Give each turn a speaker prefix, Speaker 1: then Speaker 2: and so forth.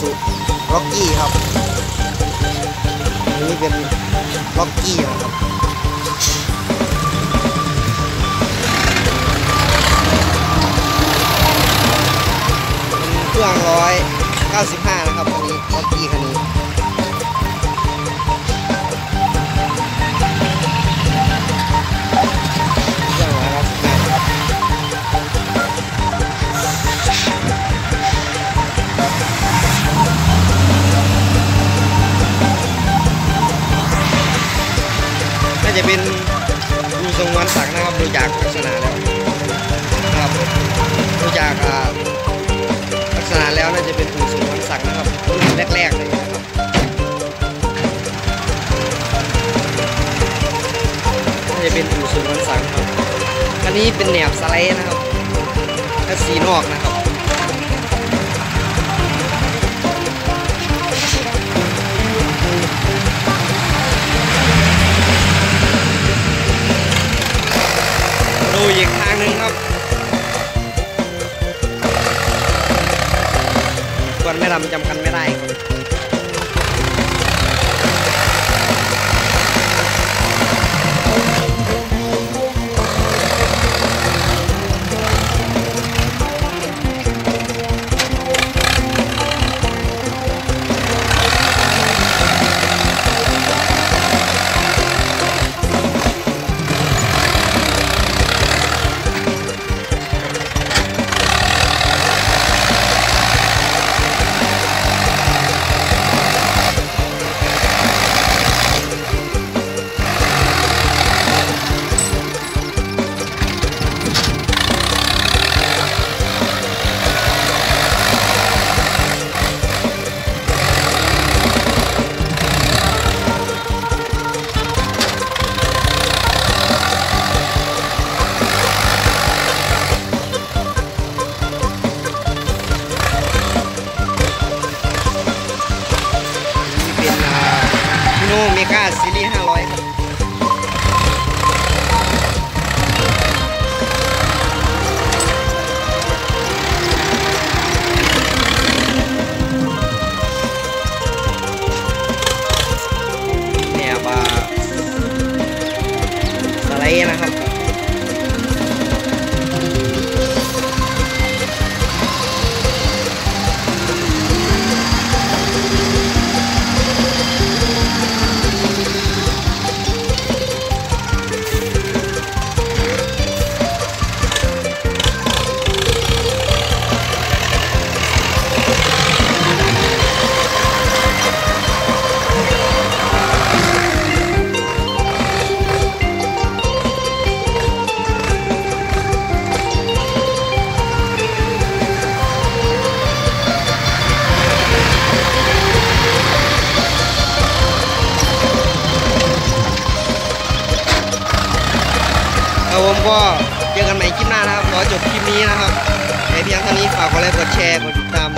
Speaker 1: สุล็อกกี้ครับนี่เป็นล็อกกี้ครับเครื่องร้อยเก้าสิบห้านะครับอันนี้ล็อกกี้คันนี้ จะเป็นดูทรงวันศักนะครับดูจากลักษณะแล้วนะครับดูจากอ่าลักษณะแล้วน่าจะเป็นปูทรงวันศักนะครับรุ่นแรกๆเลยนะครับน่าจะเป็นปูทรงวันศักครับอันนี้เป็นแหนบสไลด์นะครับและสีนอกนะครับ หนึ่งครับควรไม่ทำจำกันไม่ได้ครับ เมกาซีรีส์500ครับเนี่ยบาสไลด์นะครับ ก็เจอกันใหม่คลิปหน้านะครับ ขอจบคลิปนี้นะครับในเพียงเท่านี้ฝากกดไลค์กดแชร์กดติดตามด้วยนะครับผม